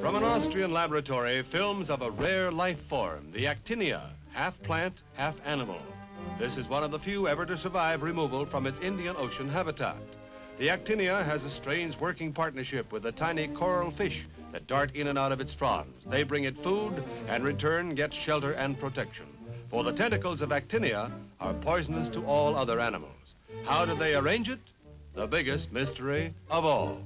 From an Austrian laboratory, films of a rare life form, the actinia, half plant, half animal. This is one of the few ever to survive removal from its Indian Ocean habitat. The actinia has a strange working partnership with the tiny coral fish that dart in and out of its fronds. They bring it food and return get shelter and protection. For the tentacles of actinia are poisonous to all other animals. How do they arrange it? The biggest mystery of all.